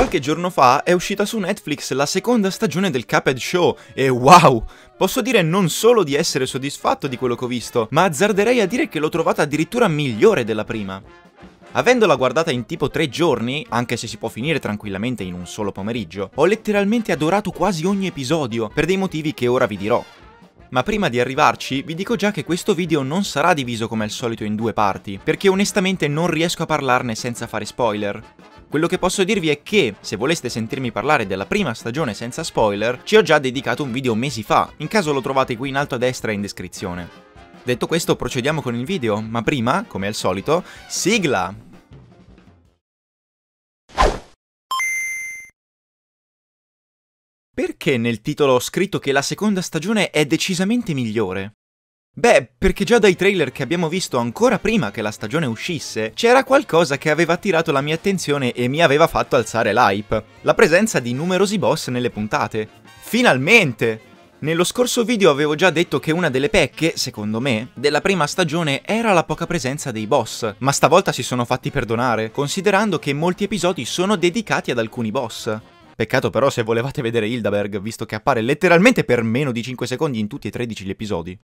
Qualche giorno fa è uscita su Netflix la seconda stagione del Cuphead Show e wow! Posso dire non solo di essere soddisfatto di quello che ho visto, ma azzarderei a dire che l'ho trovata addirittura migliore della prima. Avendola guardata in tipo tre giorni, anche se si può finire tranquillamente in un solo pomeriggio, ho letteralmente adorato quasi ogni episodio, per dei motivi che ora vi dirò. Ma prima di arrivarci, vi dico già che questo video non sarà diviso come al solito in due parti, perché onestamente non riesco a parlarne senza fare spoiler. Quello che posso dirvi è che, se voleste sentirmi parlare della prima stagione senza spoiler, ci ho già dedicato un video mesi fa, in caso lo trovate qui in alto a destra in descrizione. Detto questo, procediamo con il video, ma prima, come al solito, sigla! Perché nel titolo ho scritto che la seconda stagione è decisamente migliore? Beh, perché già dai trailer che abbiamo visto ancora prima che la stagione uscisse, c'era qualcosa che aveva attirato la mia attenzione e mi aveva fatto alzare l'hype. La presenza di numerosi boss nelle puntate. Finalmente! Nello scorso video avevo già detto che una delle pecche, secondo me, della prima stagione era la poca presenza dei boss, ma stavolta si sono fatti perdonare, considerando che molti episodi sono dedicati ad alcuni boss. Peccato però se volevate vedere Hildaberg, visto che appare letteralmente per meno di 5 secondi in tutti e 13 gli episodi.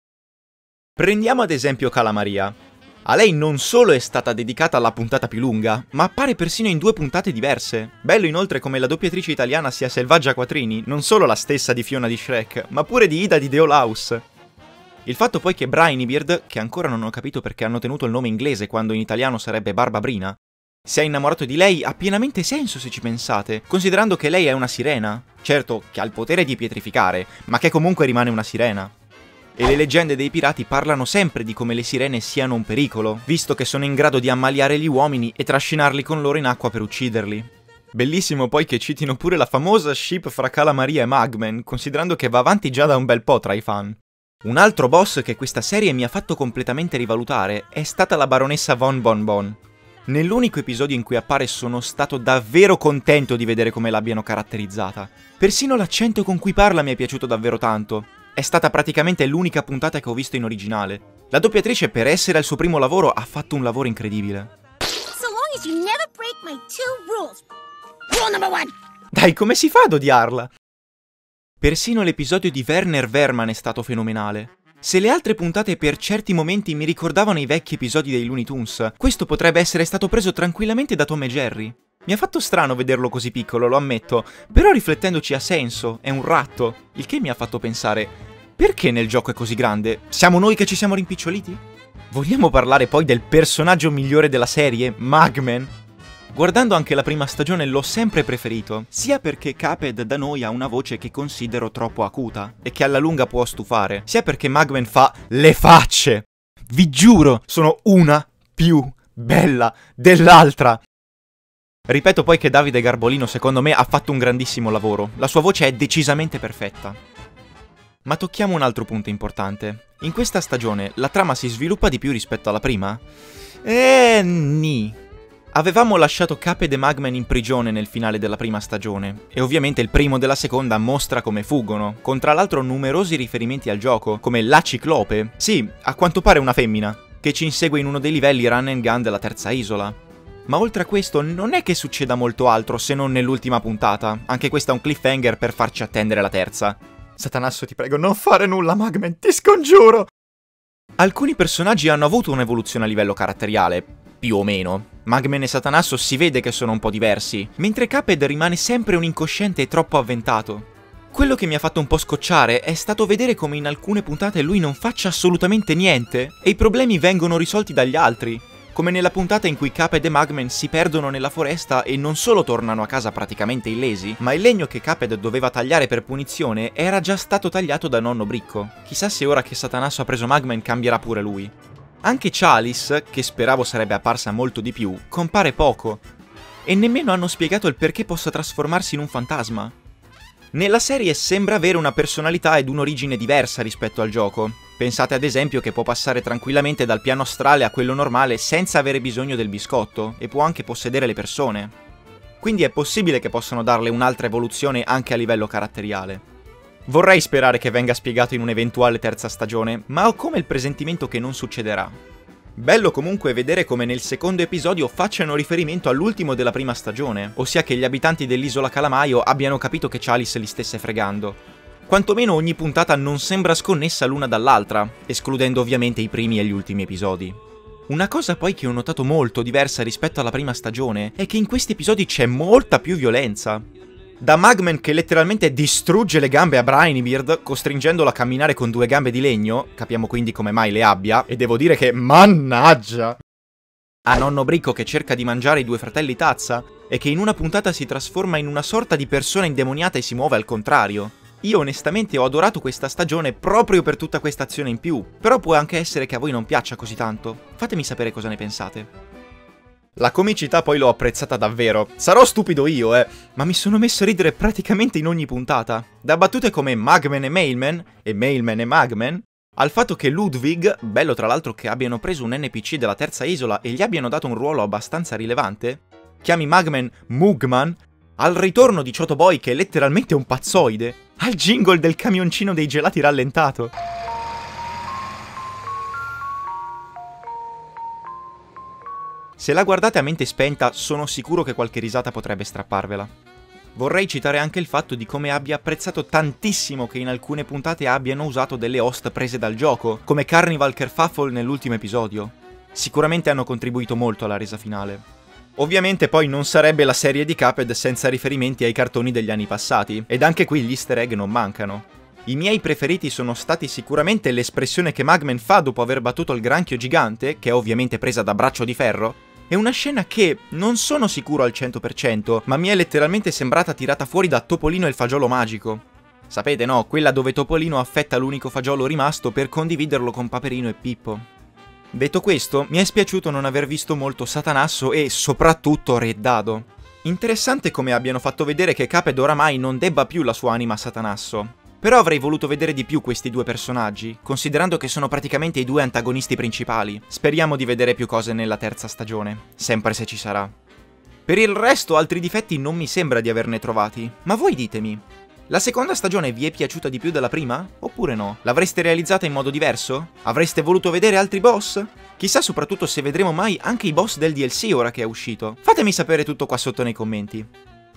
Prendiamo ad esempio Calamaria. A lei non solo è stata dedicata la puntata più lunga, ma appare persino in due puntate diverse. Bello inoltre come la doppiatrice italiana sia Selvaggia Quattrini, non solo la stessa di Fiona di Shrek, ma pure di Ida di Deolaus. Il fatto poi che Beard, che ancora non ho capito perché hanno tenuto il nome inglese quando in italiano sarebbe Barba Brina, sia innamorato di lei ha pienamente senso se ci pensate, considerando che lei è una sirena. Certo, che ha il potere di pietrificare, ma che comunque rimane una sirena. E le leggende dei pirati parlano sempre di come le sirene siano un pericolo, visto che sono in grado di ammaliare gli uomini e trascinarli con loro in acqua per ucciderli. Bellissimo poi che citino pure la famosa ship fra Calamaria e Magman, considerando che va avanti già da un bel po' tra i fan. Un altro boss che questa serie mi ha fatto completamente rivalutare è stata la baronessa Von Bon Bon. Nell'unico episodio in cui appare sono stato davvero contento di vedere come l'abbiano caratterizzata. Persino l'accento con cui parla mi è piaciuto davvero tanto, è stata praticamente l'unica puntata che ho visto in originale. La doppiatrice, per essere al suo primo lavoro, ha fatto un lavoro incredibile. Dai, come si fa ad odiarla? Persino l'episodio di Werner Verman è stato fenomenale. Se le altre puntate per certi momenti mi ricordavano i vecchi episodi dei Looney Tunes, questo potrebbe essere stato preso tranquillamente da Tom e Jerry. Mi ha fatto strano vederlo così piccolo, lo ammetto, però riflettendoci ha senso, è un ratto, il che mi ha fatto pensare, perché nel gioco è così grande? Siamo noi che ci siamo rimpiccioliti? Vogliamo parlare poi del personaggio migliore della serie, Magman? Guardando anche la prima stagione l'ho sempre preferito, sia perché Caped da noi ha una voce che considero troppo acuta e che alla lunga può stufare, sia perché Magman fa le facce. Vi giuro, sono una più bella dell'altra. Ripeto poi che Davide Garbolino secondo me ha fatto un grandissimo lavoro, la sua voce è decisamente perfetta. Ma tocchiamo un altro punto importante. In questa stagione la trama si sviluppa di più rispetto alla prima? Eh, ni. Avevamo lasciato Caped e Magman in prigione nel finale della prima stagione, e ovviamente il primo della seconda mostra come fuggono, con tra l'altro numerosi riferimenti al gioco, come la ciclope, sì, a quanto pare una femmina, che ci insegue in uno dei livelli run and gun della terza isola. Ma oltre a questo non è che succeda molto altro se non nell'ultima puntata, anche questa è un cliffhanger per farci attendere la terza. Satanasso ti prego non fare nulla Magman, ti scongiuro! Alcuni personaggi hanno avuto un'evoluzione a livello caratteriale, più o meno. Magman e Satanasso si vede che sono un po' diversi, mentre Caped rimane sempre un incosciente e troppo avventato. Quello che mi ha fatto un po' scocciare è stato vedere come in alcune puntate lui non faccia assolutamente niente e i problemi vengono risolti dagli altri, come nella puntata in cui Caped e Magman si perdono nella foresta e non solo tornano a casa praticamente illesi, ma il legno che Caped doveva tagliare per punizione era già stato tagliato da nonno Bricco. Chissà se ora che Satanasso ha preso Magman cambierà pure lui. Anche Chalice, che speravo sarebbe apparsa molto di più, compare poco. E nemmeno hanno spiegato il perché possa trasformarsi in un fantasma. Nella serie sembra avere una personalità ed un'origine diversa rispetto al gioco, Pensate ad esempio che può passare tranquillamente dal piano astrale a quello normale senza avere bisogno del biscotto e può anche possedere le persone. Quindi è possibile che possano darle un'altra evoluzione anche a livello caratteriale. Vorrei sperare che venga spiegato in un'eventuale terza stagione, ma ho come il presentimento che non succederà. Bello comunque vedere come nel secondo episodio facciano riferimento all'ultimo della prima stagione, ossia che gli abitanti dell'isola Calamaio abbiano capito che Chalice li stesse fregando. Quantomeno ogni puntata non sembra sconnessa l'una dall'altra, escludendo ovviamente i primi e gli ultimi episodi. Una cosa poi che ho notato molto diversa rispetto alla prima stagione è che in questi episodi c'è molta più violenza. Da Magman che letteralmente distrugge le gambe a Brainybeard, costringendolo a camminare con due gambe di legno, capiamo quindi come mai le abbia, e devo dire che mannaggia! A nonno Bricco che cerca di mangiare i due fratelli Tazza, e che in una puntata si trasforma in una sorta di persona indemoniata e si muove al contrario. Io onestamente ho adorato questa stagione proprio per tutta questa azione in più, però può anche essere che a voi non piaccia così tanto. Fatemi sapere cosa ne pensate. La comicità poi l'ho apprezzata davvero. Sarò stupido io, eh, ma mi sono messo a ridere praticamente in ogni puntata. Da battute come Magman e Mailman, e Mailman e Magman, al fatto che Ludwig, bello tra l'altro che abbiano preso un NPC della terza isola e gli abbiano dato un ruolo abbastanza rilevante, chiami Magman Mugman, al ritorno di Chotoboy che è letteralmente un pazzoide, al jingle del camioncino dei gelati rallentato. Se la guardate a mente spenta, sono sicuro che qualche risata potrebbe strapparvela. Vorrei citare anche il fatto di come abbia apprezzato tantissimo che in alcune puntate abbiano usato delle host prese dal gioco, come Carnival Kerfuffle nell'ultimo episodio. Sicuramente hanno contribuito molto alla resa finale. Ovviamente poi non sarebbe la serie di Cuphead senza riferimenti ai cartoni degli anni passati, ed anche qui gli easter egg non mancano. I miei preferiti sono stati sicuramente l'espressione che Magman fa dopo aver battuto il granchio gigante, che è ovviamente presa da braccio di ferro, è una scena che non sono sicuro al 100%, ma mi è letteralmente sembrata tirata fuori da Topolino e il fagiolo magico. Sapete no, quella dove Topolino affetta l'unico fagiolo rimasto per condividerlo con Paperino e Pippo. Detto questo, mi è spiaciuto non aver visto molto Satanasso e soprattutto Red Dado. Interessante come abbiano fatto vedere che Caped oramai non debba più la sua anima a Satanasso. Però avrei voluto vedere di più questi due personaggi, considerando che sono praticamente i due antagonisti principali. Speriamo di vedere più cose nella terza stagione, sempre se ci sarà. Per il resto altri difetti non mi sembra di averne trovati, ma voi ditemi. La seconda stagione vi è piaciuta di più della prima? Oppure no? L'avreste realizzata in modo diverso? Avreste voluto vedere altri boss? Chissà soprattutto se vedremo mai anche i boss del DLC ora che è uscito. Fatemi sapere tutto qua sotto nei commenti.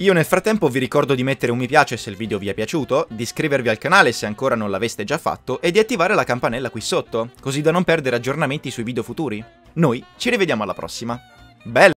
Io nel frattempo vi ricordo di mettere un mi piace se il video vi è piaciuto, di iscrivervi al canale se ancora non l'aveste già fatto e di attivare la campanella qui sotto, così da non perdere aggiornamenti sui video futuri. Noi ci rivediamo alla prossima. Bella!